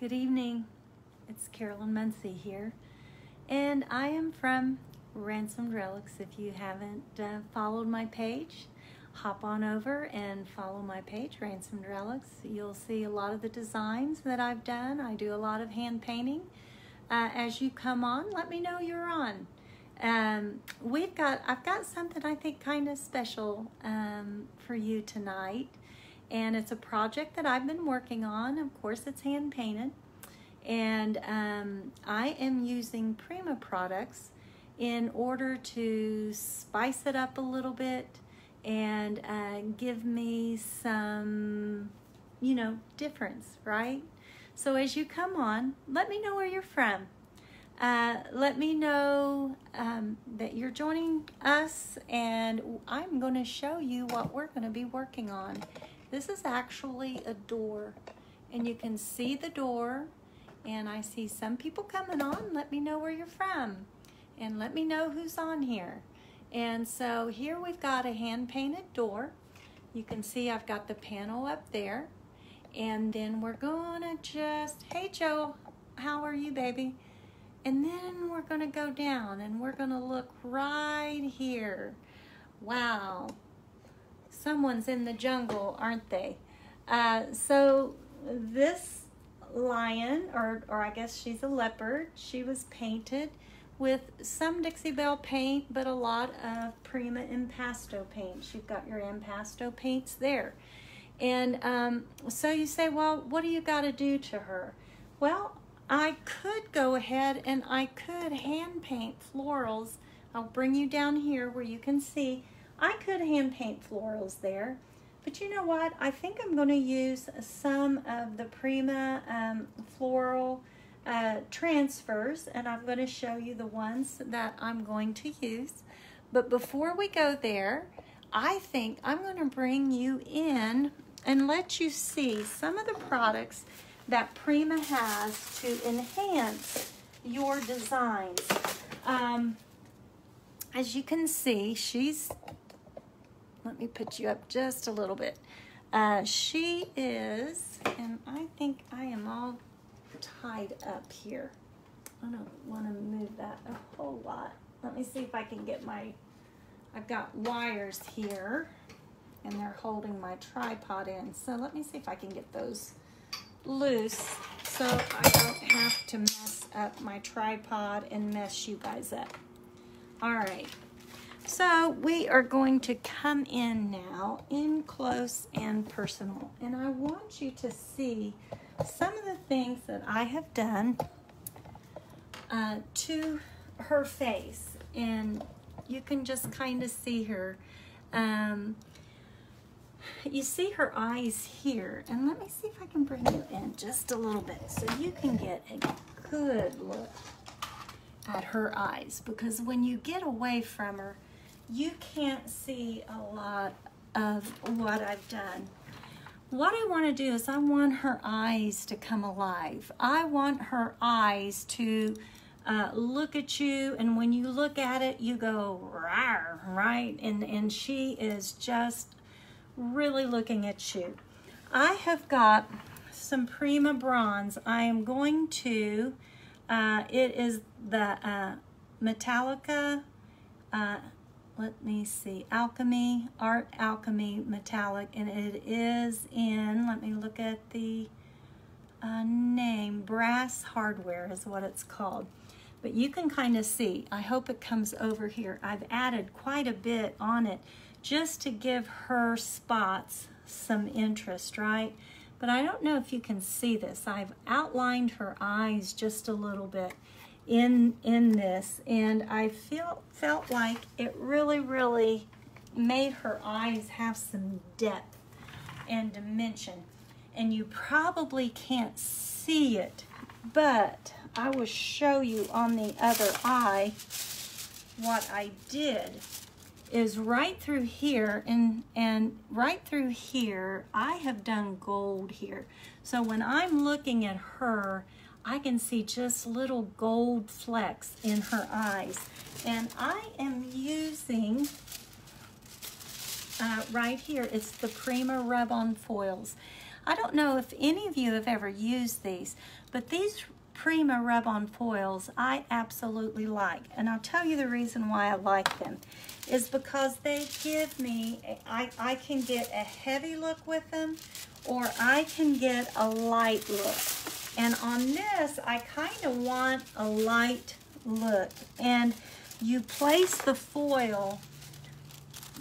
Good evening. It's Carolyn Muncie here, and I am from Ransomed Relics. If you haven't uh, followed my page, hop on over and follow my page, Ransomed Relics. You'll see a lot of the designs that I've done. I do a lot of hand painting. Uh, as you come on, let me know you're on. Um, we've got, I've got something I think kind of special um, for you tonight. And it's a project that I've been working on. Of course, it's hand painted. And um, I am using Prima products in order to spice it up a little bit and uh, give me some, you know, difference, right? So as you come on, let me know where you're from. Uh, let me know um, that you're joining us and I'm going to show you what we're going to be working on. This is actually a door and you can see the door and I see some people coming on. Let me know where you're from and let me know who's on here. And so here we've got a hand painted door. You can see I've got the panel up there and then we're gonna just, hey Joe, how are you baby? And then we're gonna go down and we're gonna look right here. Wow, someone's in the jungle, aren't they? Uh, so this lion, or, or I guess she's a leopard, she was painted with some Dixie Belle paint, but a lot of Prima Impasto paints. You've got your Impasto paints there. And um, so you say, well, what do you got to do to her? Well, I could go ahead and I could hand paint florals. I'll bring you down here where you can see. I could hand paint florals there. But you know what? I think I'm going to use some of the Prima um, floral uh, transfers and I'm going to show you the ones that I'm going to use. But before we go there, I think I'm going to bring you in and let you see some of the products that Prima has to enhance your designs. Um, as you can see, she's, let me put you up just a little bit. Uh, she is, and I think I am all tied up here. I don't want to move that a whole lot. Let me see if I can get my, I've got wires here and they're holding my tripod in. So let me see if I can get those loose so I don't have to mess up my tripod and mess you guys up. All right, so we are going to come in now in close and personal. And I want you to see some of the things that I have done uh, to her face. And you can just kind of see her. Um, you see her eyes here and let me see if I can bring you in just a little bit so you can get a good look at her eyes because when you get away from her you can't see a lot of what I've done what I want to do is I want her eyes to come alive I want her eyes to uh, look at you and when you look at it you go right and and she is just really looking at you. I have got some Prima Bronze. I am going to, uh, it is the uh, Metallica, uh, let me see, Alchemy, Art Alchemy Metallic, and it is in, let me look at the uh, name, Brass Hardware is what it's called. But you can kind of see, I hope it comes over here. I've added quite a bit on it just to give her spots some interest, right? But I don't know if you can see this. I've outlined her eyes just a little bit in in this and I feel felt like it really really made her eyes have some depth and dimension. And you probably can't see it but I will show you on the other eye what I did is right through here and and right through here I have done gold here. So when I'm looking at her I can see just little gold flecks in her eyes and I am using uh, right here it's the Prima rub-on foils I don't know if any of you have ever used these, but these Prima rub-on foils I absolutely like. And I'll tell you the reason why I like them is because they give me, I, I can get a heavy look with them or I can get a light look. And on this, I kind of want a light look. And you place the foil,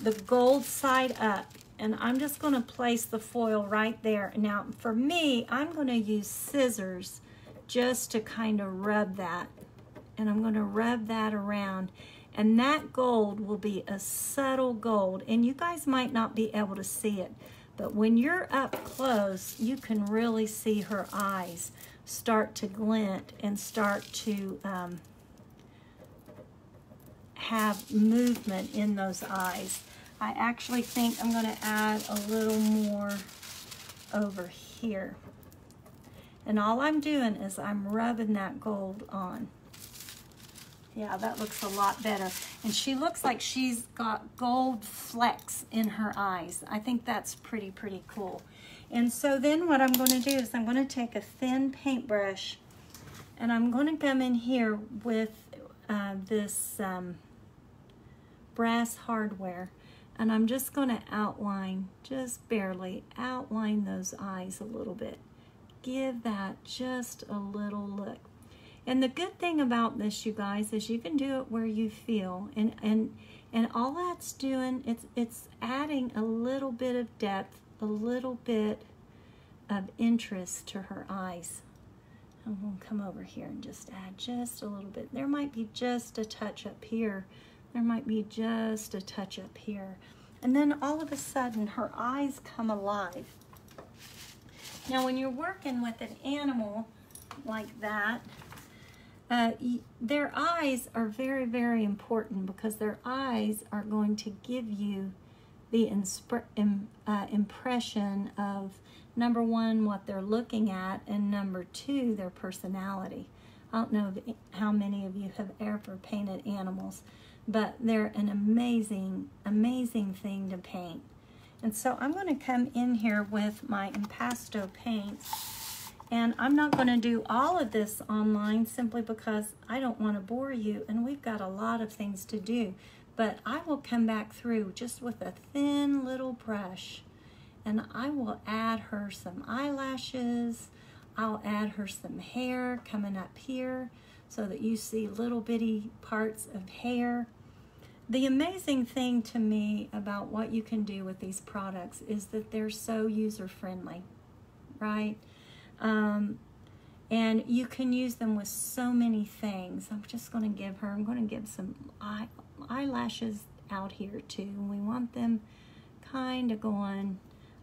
the gold side up, and I'm just gonna place the foil right there. Now, for me, I'm gonna use scissors just to kind of rub that. And I'm going to rub that around. And that gold will be a subtle gold. And you guys might not be able to see it. But when you're up close, you can really see her eyes start to glint and start to um, have movement in those eyes. I actually think I'm going to add a little more over here. And all I'm doing is I'm rubbing that gold on. Yeah, that looks a lot better. And she looks like she's got gold flecks in her eyes. I think that's pretty, pretty cool. And so then what I'm going to do is I'm going to take a thin paintbrush and I'm going to come in here with uh, this um, brass hardware and I'm just going to outline, just barely outline those eyes a little bit give that just a little look. And the good thing about this, you guys, is you can do it where you feel. And, and, and all that's doing, it's, it's adding a little bit of depth, a little bit of interest to her eyes. I'm going to come over here and just add just a little bit. There might be just a touch up here. There might be just a touch up here. And then all of a sudden, her eyes come alive. Now, when you're working with an animal like that, uh, their eyes are very, very important because their eyes are going to give you the Im, uh, impression of number one, what they're looking at, and number two, their personality. I don't know how many of you have ever painted animals, but they're an amazing, amazing thing to paint. And so I'm going to come in here with my impasto paints. And I'm not going to do all of this online simply because I don't want to bore you. And we've got a lot of things to do. But I will come back through just with a thin little brush. And I will add her some eyelashes. I'll add her some hair coming up here so that you see little bitty parts of hair the amazing thing to me about what you can do with these products is that they're so user friendly, right? Um, and you can use them with so many things. I'm just going to give her, I'm going to give some eye, eyelashes out here too. We want them kind of going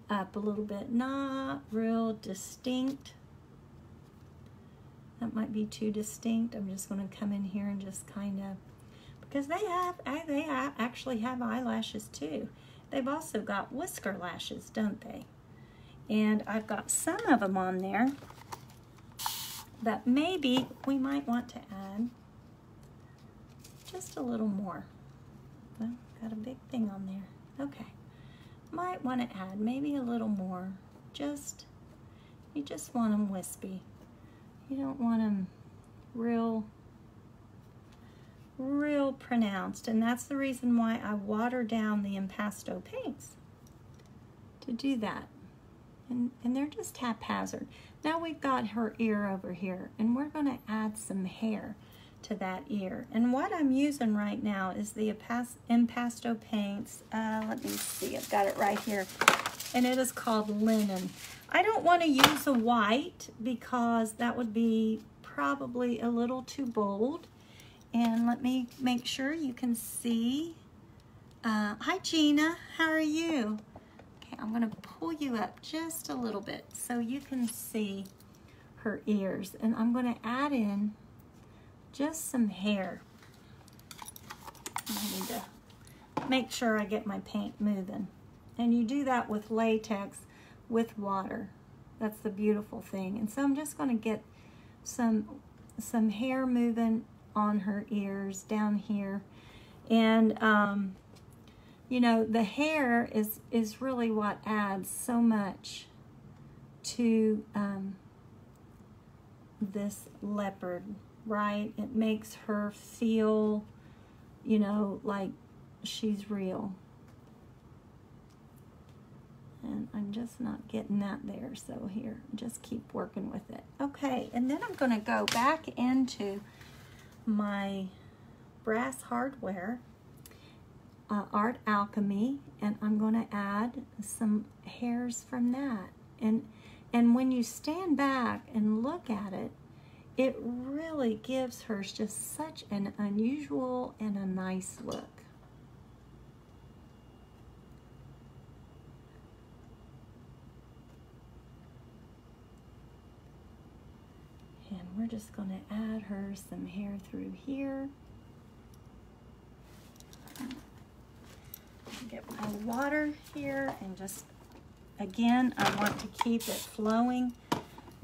up a little bit, not real distinct. That might be too distinct. I'm just going to come in here and just kind of because they have they actually have eyelashes too. They've also got whisker lashes, don't they? And I've got some of them on there that maybe we might want to add just a little more. Well, got a big thing on there. Okay. Might want to add maybe a little more. Just, you just want them wispy. You don't want them real real pronounced. And that's the reason why I water down the impasto paints to do that. And, and they're just haphazard. Now we've got her ear over here and we're gonna add some hair to that ear. And what I'm using right now is the impasto paints. Uh, let me see, I've got it right here. And it is called Linen. I don't wanna use a white because that would be probably a little too bold. And let me make sure you can see. Uh, hi, Gina. How are you? Okay, I'm going to pull you up just a little bit so you can see her ears. And I'm going to add in just some hair. I need to make sure I get my paint moving. And you do that with latex, with water. That's the beautiful thing. And so I'm just going to get some some hair moving on her ears down here. And, um, you know, the hair is, is really what adds so much to um, this leopard, right? It makes her feel, you know, like she's real. And I'm just not getting that there, so here, just keep working with it. Okay, and then I'm gonna go back into my brass hardware, uh, Art Alchemy, and I'm gonna add some hairs from that. And, and when you stand back and look at it, it really gives her just such an unusual and a nice look. And we're just going to add her some hair through here. Get my water here and just, again, I want to keep it flowing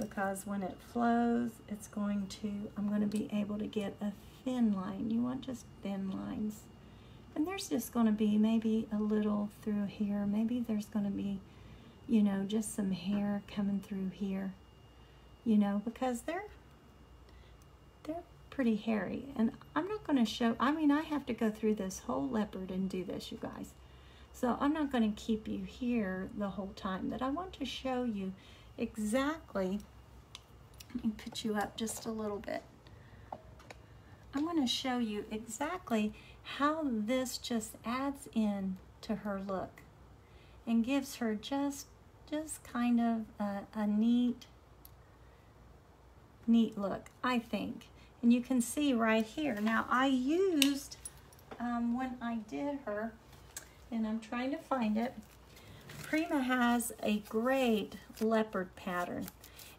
because when it flows, it's going to, I'm going to be able to get a thin line. You want just thin lines. And there's just going to be maybe a little through here. Maybe there's going to be, you know, just some hair coming through here, you know, because they're, they're pretty hairy. And I'm not going to show, I mean, I have to go through this whole leopard and do this, you guys. So I'm not going to keep you here the whole time, but I want to show you exactly, let me put you up just a little bit. I'm going to show you exactly how this just adds in to her look and gives her just just kind of a, a neat neat look I think and you can see right here now I used um, when I did her and I'm trying to find it Prima has a great leopard pattern.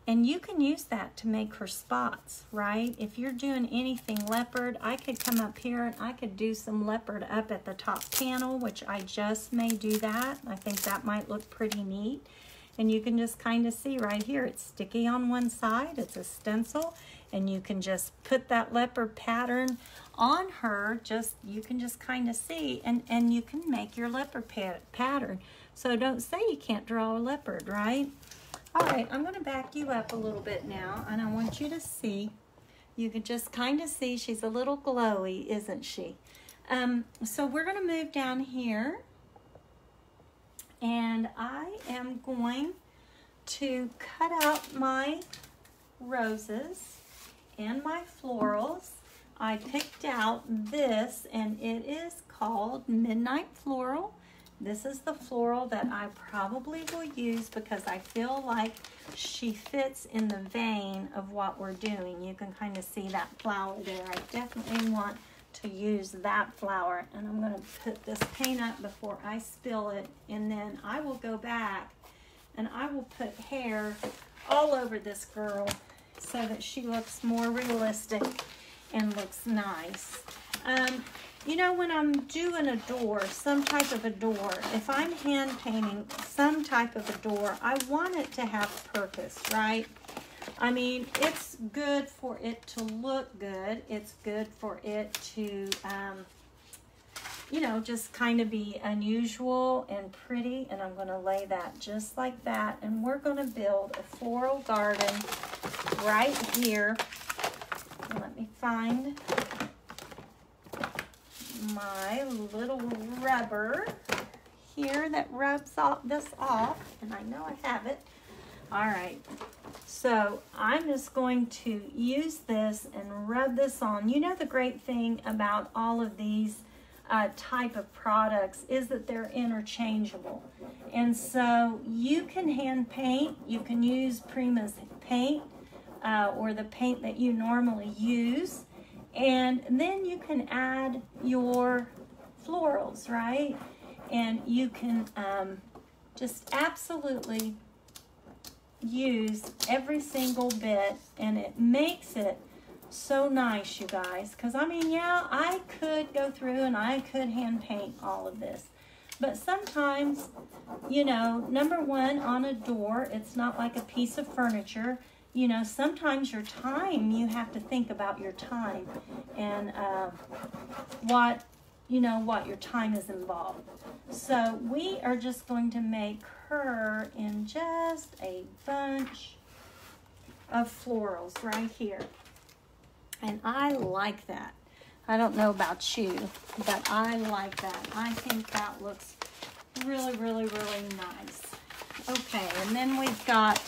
And you can use that to make her spots, right? If you're doing anything leopard, I could come up here and I could do some leopard up at the top panel, which I just may do that. I think that might look pretty neat. And you can just kind of see right here, it's sticky on one side, it's a stencil, and you can just put that leopard pattern on her, just you can just kind of see, and, and you can make your leopard pat pattern. So don't say you can't draw a leopard, right? All right, I'm going to back you up a little bit now, and I want you to see. You can just kind of see she's a little glowy, isn't she? Um, so we're going to move down here, and I am going to cut out my roses and my florals. I picked out this, and it is called Midnight Floral. This is the floral that I probably will use because I feel like she fits in the vein of what we're doing. You can kind of see that flower there. I definitely want to use that flower and I'm going to put this paint up before I spill it and then I will go back and I will put hair all over this girl so that she looks more realistic and looks nice. Um, you know, when I'm doing a door, some type of a door, if I'm hand painting some type of a door, I want it to have purpose, right? I mean, it's good for it to look good. It's good for it to, um, you know, just kind of be unusual and pretty. And I'm going to lay that just like that. And we're going to build a floral garden right here. Let me find my little rubber here that rubs off this off, and I know I have it. All right, so I'm just going to use this and rub this on. You know the great thing about all of these uh, type of products is that they're interchangeable. And so you can hand paint, you can use Prima's paint uh, or the paint that you normally use and then you can add your florals, right? And you can um, just absolutely use every single bit and it makes it so nice, you guys. Because, I mean, yeah, I could go through and I could hand paint all of this. But sometimes, you know, number one, on a door, it's not like a piece of furniture you know, sometimes your time, you have to think about your time and uh, what, you know, what your time is involved. So we are just going to make her in just a bunch of florals right here. And I like that. I don't know about you, but I like that. I think that looks really, really, really nice. Okay, and then we've got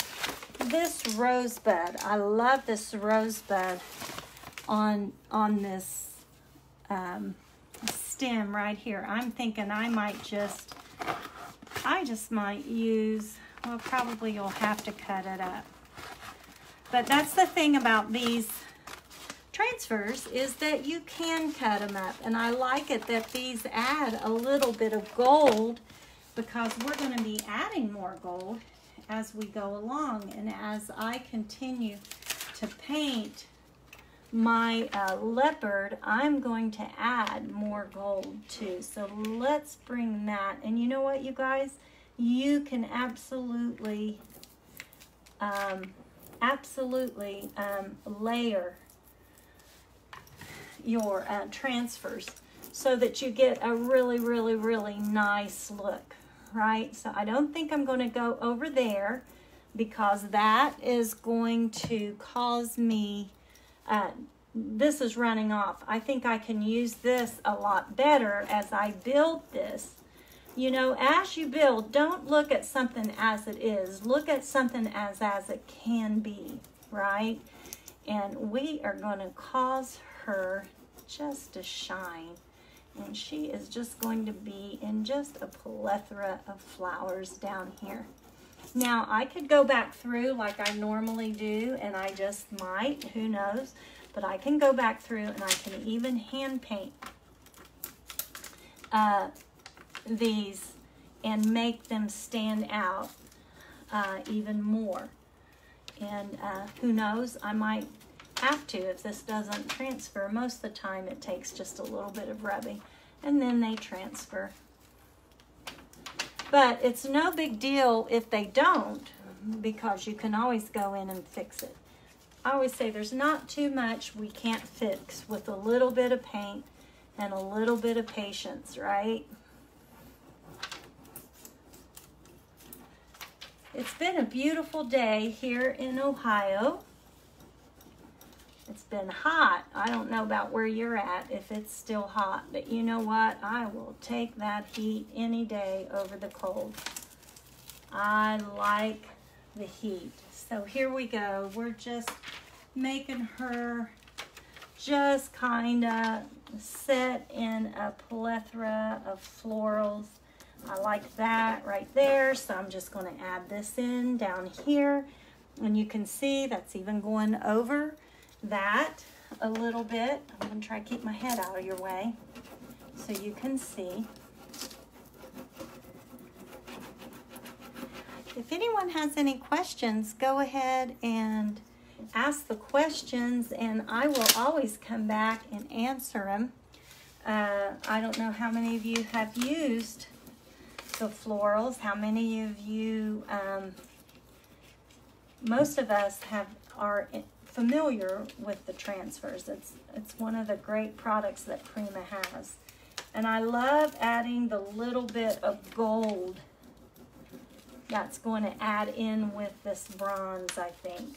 this rosebud. I love this rosebud on, on this um, stem right here. I'm thinking I might just, I just might use, well, probably you'll have to cut it up. But that's the thing about these transfers is that you can cut them up. And I like it that these add a little bit of gold because we're going to be adding more gold as we go along. And as I continue to paint my uh, leopard, I'm going to add more gold too. So let's bring that. And you know what, you guys? You can absolutely, um, absolutely um, layer your uh, transfers so that you get a really, really, really nice look, right? So I don't think I'm going to go over there because that is going to cause me, uh, this is running off. I think I can use this a lot better as I build this. You know, as you build, don't look at something as it is. Look at something as as it can be, right? And we are going to cause her just to shine. And she is just going to be in just a plethora of flowers down here. Now, I could go back through like I normally do, and I just might, who knows. But I can go back through and I can even hand paint uh, these and make them stand out uh, even more. And uh, who knows, I might have to if this doesn't transfer. Most of the time it takes just a little bit of rubbing and then they transfer. But it's no big deal if they don't because you can always go in and fix it. I always say there's not too much we can't fix with a little bit of paint and a little bit of patience, right? It's been a beautiful day here in Ohio. It's been hot. I don't know about where you're at, if it's still hot, but you know what? I will take that heat any day over the cold. I like the heat. So here we go. We're just making her just kind of set in a plethora of florals. I like that right there, so I'm just going to add this in down here. And you can see that's even going over that a little bit. I'm to try to keep my head out of your way so you can see. If anyone has any questions, go ahead and ask the questions and I will always come back and answer them. Uh, I don't know how many of you have used the florals, how many of you, um, most of us have are familiar with the transfers. It's, it's one of the great products that Prima has. And I love adding the little bit of gold that's going to add in with this bronze, I think.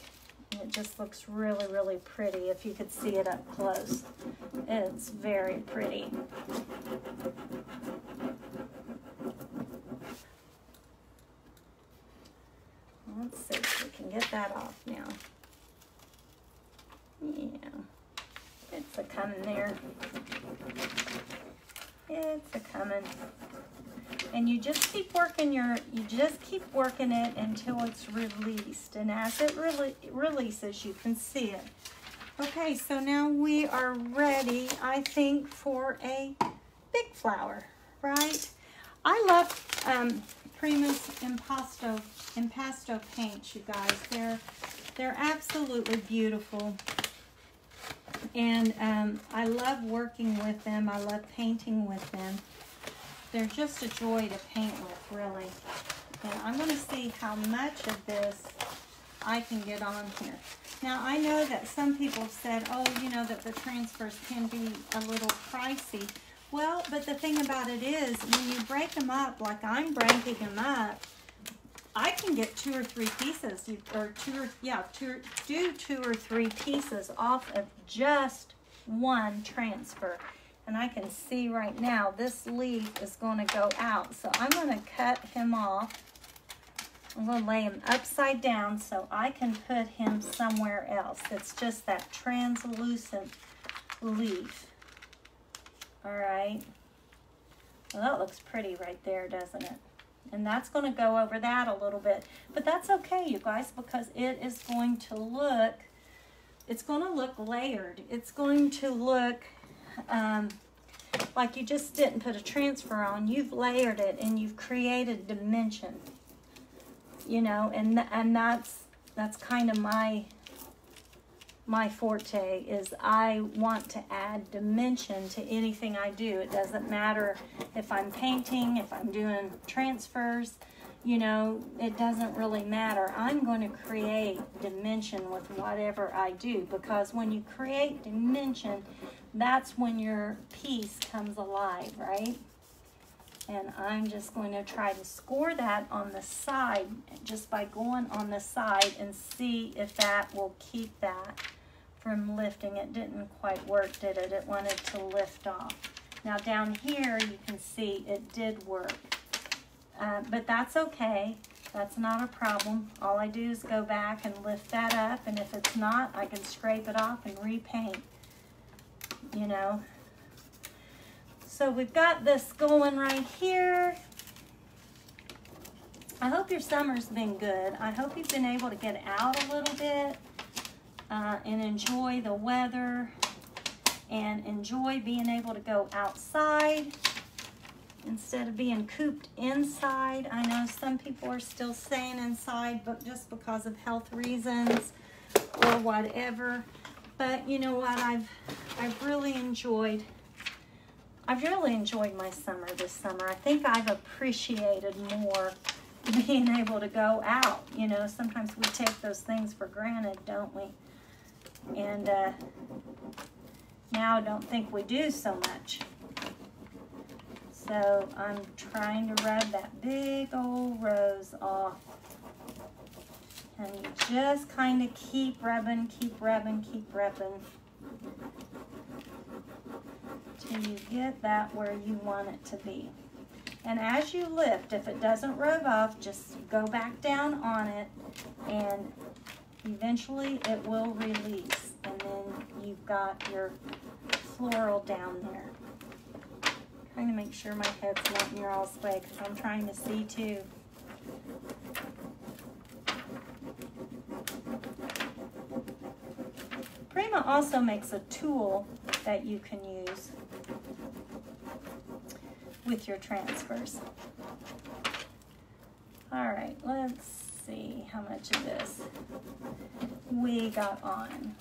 And it just looks really, really pretty if you could see it up close. It's very pretty. Let's see if we can get that off now. Yeah, it's a coming there. It's a coming. And you just keep working your, you just keep working it until it's released. And as it really releases, you can see it. Okay, so now we are ready, I think, for a big flower, right? I love um, Prima's Impasto, Impasto paints, you guys. They're, they're absolutely beautiful. And um, I love working with them. I love painting with them. They're just a joy to paint with, really. And I'm going to see how much of this I can get on here. Now, I know that some people said, oh, you know, that the transfers can be a little pricey. Well, but the thing about it is, when you break them up like I'm breaking them up, I can get two or three pieces, or two or, yeah, two, do two or three pieces off of just one transfer. And I can see right now this leaf is going to go out. So I'm going to cut him off. I'm going to lay him upside down so I can put him somewhere else. It's just that translucent leaf. All right. Well, that looks pretty right there, doesn't it? And that's going to go over that a little bit. But that's okay, you guys, because it is going to look, it's going to look layered. It's going to look um, like you just didn't put a transfer on. You've layered it and you've created dimension. You know, and, and that's, that's kind of my my forte is I want to add dimension to anything I do. It doesn't matter if I'm painting, if I'm doing transfers, you know, it doesn't really matter. I'm going to create dimension with whatever I do because when you create dimension, that's when your piece comes alive, right? And I'm just going to try to score that on the side just by going on the side and see if that will keep that from lifting. It didn't quite work, did it? It wanted to lift off. Now down here, you can see it did work. Uh, but that's okay. That's not a problem. All I do is go back and lift that up, and if it's not, I can scrape it off and repaint, you know. So we've got this going right here. I hope your summer's been good. I hope you've been able to get out a little bit uh, and enjoy the weather and enjoy being able to go outside instead of being cooped inside. I know some people are still staying inside but just because of health reasons or whatever. But you know what? I've I've really enjoyed I've really enjoyed my summer this summer. I think I've appreciated more being able to go out. You know, sometimes we take those things for granted, don't we? And uh, now I don't think we do so much. So I'm trying to rub that big old rose off. And you just kind of keep rubbing, keep rubbing, keep rubbing. Till you get that where you want it to be. And as you lift, if it doesn't rub off, just go back down on it and Eventually it will release and then you've got your floral down there. I'm trying to make sure my head's not in your all's way because I'm trying to see too. Prima also makes a tool that you can use with your transfers. All right, let's see how much of this we got on.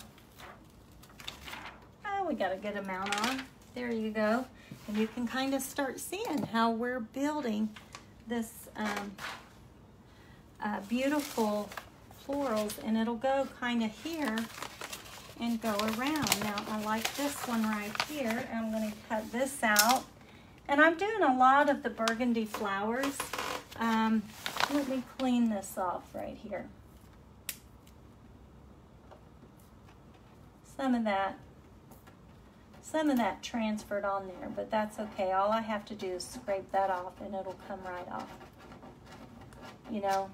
Oh, we got a good amount on. There you go. And you can kind of start seeing how we're building this um, uh, beautiful florals and it'll go kind of here and go around. Now I like this one right here. I'm going to cut this out. And I'm doing a lot of the burgundy flowers. Um, let me clean this off right here. Some of that, some of that transferred on there, but that's okay. All I have to do is scrape that off and it'll come right off. You know,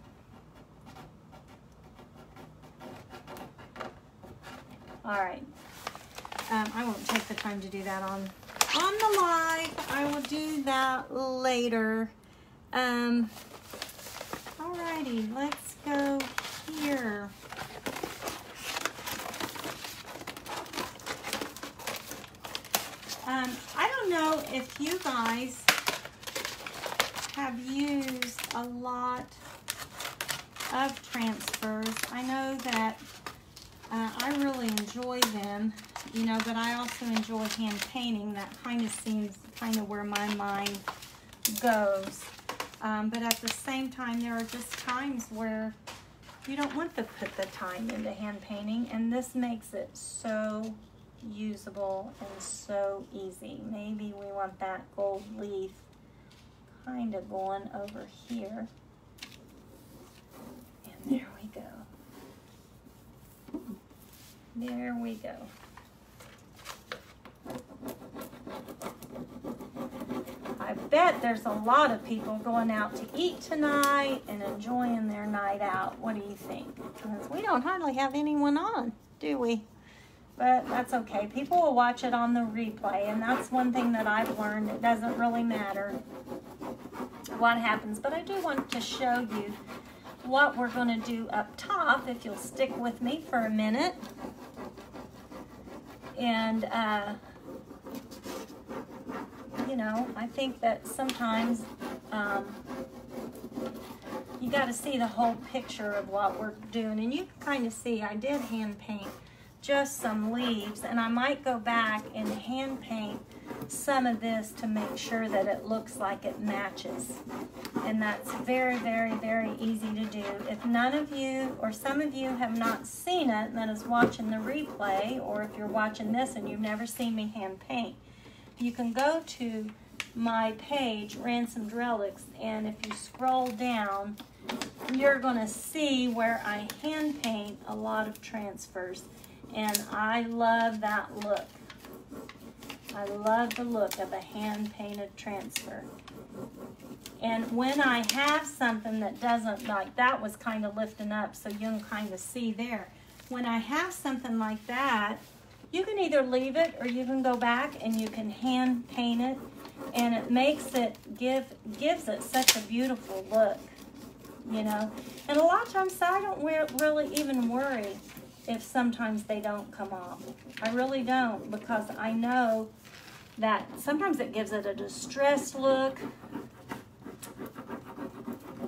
All right. Um, I won't take the time to do that on on the live. I will do that later. Um, Alrighty, let's go here. Um, I don't know if you guys have used a lot of transfers. I know that uh, I really enjoy them, you know, but I also enjoy hand painting. That kind of seems kind of where my mind goes. Um, but at the same time, there are just times where you don't want to put the time into hand painting and this makes it so usable and so easy. Maybe we want that gold leaf kind of going over here. And there we go. There we go. I bet there's a lot of people going out to eat tonight and enjoying their night out. What do you think? Because we don't hardly have anyone on, do we? But that's okay. People will watch it on the replay, and that's one thing that I've learned. It doesn't really matter what happens, but I do want to show you what we're going to do up top, if you'll stick with me for a minute. And, uh, you know, I think that sometimes um, you got to see the whole picture of what we're doing. And you can kind of see I did hand paint just some leaves and I might go back and hand paint some of this to make sure that it looks like it matches. And that's very, very, very easy to do. If none of you or some of you have not seen it and that is watching the replay, or if you're watching this and you've never seen me hand paint, you can go to my page, Ransomed Relics, and if you scroll down, you're going to see where I hand paint a lot of transfers. And I love that look. I love the look of a hand-painted transfer. And when I have something that doesn't, like that was kind of lifting up so you can kind of see there. When I have something like that, you can either leave it or you can go back and you can hand paint it and it makes it, give gives it such a beautiful look, you know. And a lot of times I don't really even worry if sometimes they don't come off. I really don't because I know that sometimes it gives it a distressed look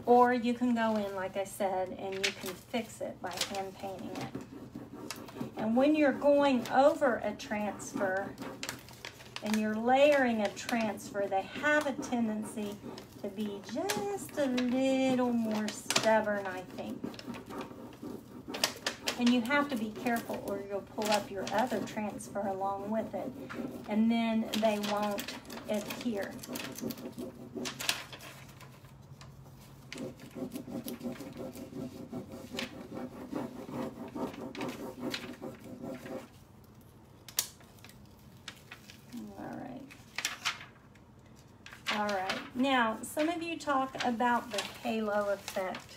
or you can go in like I said and you can fix it by hand painting it and when you're going over a transfer and you're layering a transfer they have a tendency to be just a little more stubborn I think and you have to be careful or you'll pull up your other transfer along with it. And then they won't adhere. All right. All right. Now, some of you talk about the halo effect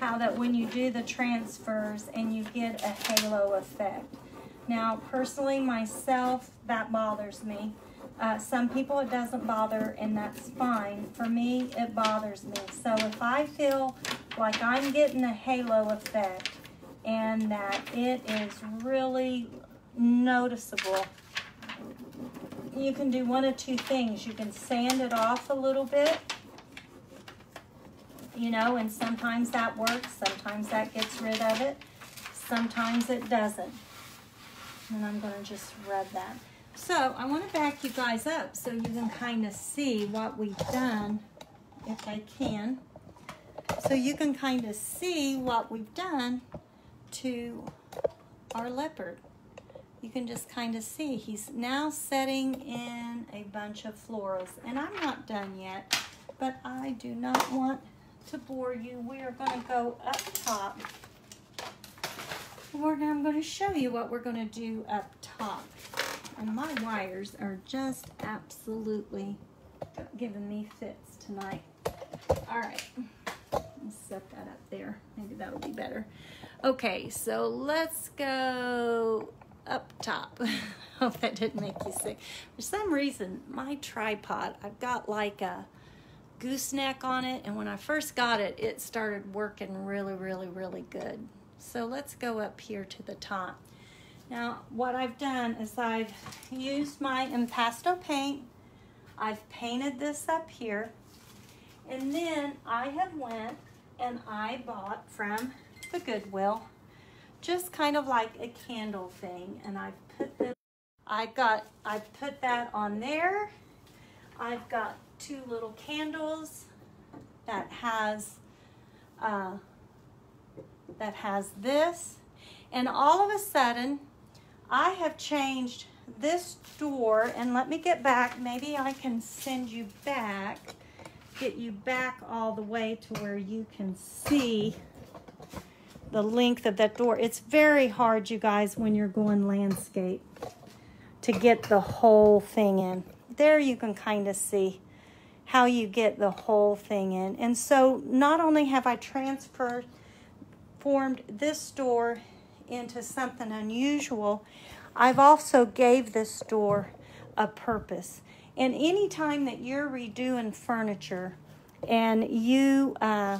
how that when you do the transfers and you get a halo effect. Now, personally, myself, that bothers me. Uh, some people it doesn't bother, and that's fine. For me, it bothers me. So if I feel like I'm getting a halo effect and that it is really noticeable, you can do one of two things. You can sand it off a little bit you know, and sometimes that works, sometimes that gets rid of it, sometimes it doesn't. And I'm going to just rub that. So I want to back you guys up so you can kind of see what we've done, if I can. So you can kind of see what we've done to our leopard. You can just kind of see he's now setting in a bunch of florals. And I'm not done yet, but I do not want to bore you, we are going to go up top. We're, I'm going to show you what we're going to do up top. And my wires are just absolutely giving me fits tonight. All right, let's set that up there. Maybe that'll be better. Okay, so let's go up top. Hope that didn't make you sick. For some reason, my tripod, I've got like a gooseneck on it and when I first got it it started working really really really good so let's go up here to the top now what I've done is I've used my impasto paint I've painted this up here and then I have went and I bought from the Goodwill just kind of like a candle thing and I've put this I got I've put that on there. I've got two little candles that has uh, that has this. And all of a sudden I have changed this door and let me get back. Maybe I can send you back get you back all the way to where you can see the length of that door. It's very hard, you guys, when you're going landscape to get the whole thing in. There you can kind of see how you get the whole thing in. And so not only have I transferred formed this door into something unusual, I've also gave this door a purpose. And anytime that you're redoing furniture and you uh,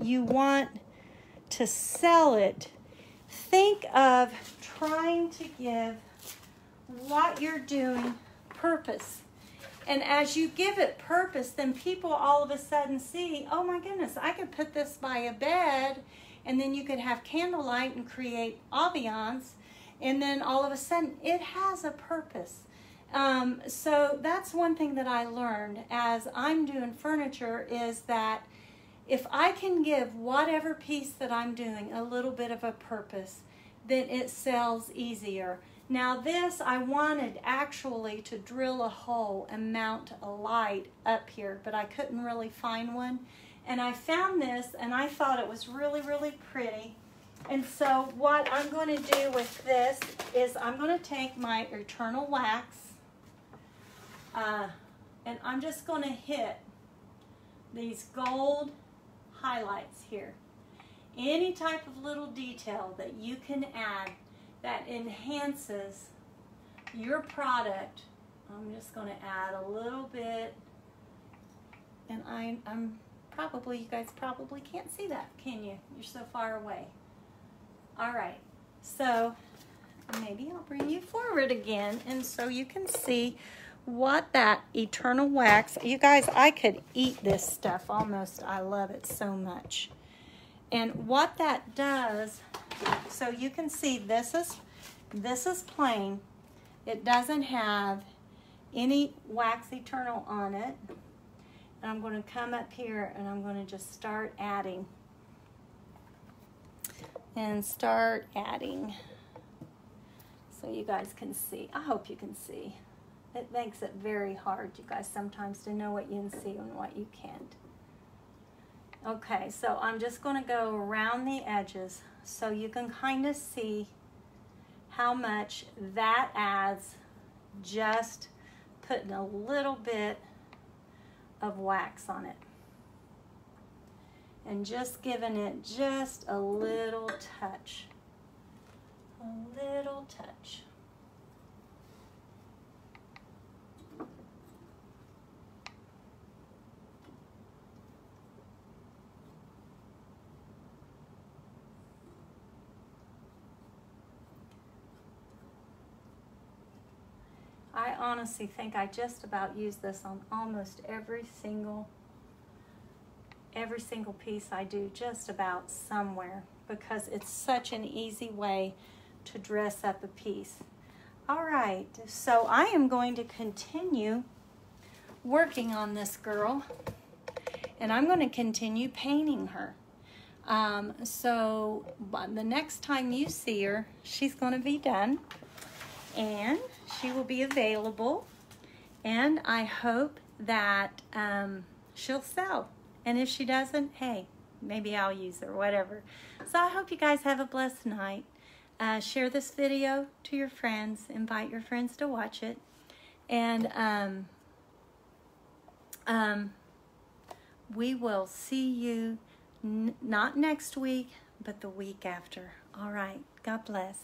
you want to sell it, think of trying to give what you're doing purpose. And as you give it purpose, then people all of a sudden see, oh my goodness, I could put this by a bed, and then you could have candlelight and create ambiance, and then all of a sudden it has a purpose. Um, so that's one thing that I learned as I'm doing furniture is that if I can give whatever piece that I'm doing a little bit of a purpose, then it sells easier. Now this, I wanted actually to drill a hole and mount a light up here, but I couldn't really find one. And I found this and I thought it was really, really pretty. And so what I'm going to do with this is I'm going to take my Eternal Wax uh, and I'm just going to hit these gold highlights here. Any type of little detail that you can add that enhances your product. I'm just going to add a little bit. And I, I'm probably, you guys probably can't see that, can you? You're so far away. All right, so maybe I'll bring you forward again and so you can see what that eternal wax. You guys i could eat this stuff almost. I love it so much. And what that does so you can see this is this is plain. It doesn't have any wax eternal on it. And i'm going to come up here and i'm going to just start adding. And start adding. So you guys can see. I hope you can see it makes it very hard, you guys, sometimes to know what you can see and what you can't. Okay, so I'm just going to go around the edges so you can kind of see how much that adds just putting a little bit of wax on it. And just giving it just a little touch. A little touch. I honestly think I just about use this on almost every single every single piece I do just about somewhere because it's such an easy way to dress up a piece. All right, so I am going to continue working on this girl and I'm going to continue painting her. Um, so the next time you see her, she's going to be done and she will be available. And I hope that um, she'll sell. And if she doesn't, hey, maybe I'll use her, whatever. So I hope you guys have a blessed night. Uh, share this video to your friends. Invite your friends to watch it. And um, um, we will see you not next week, but the week after. All right. God bless.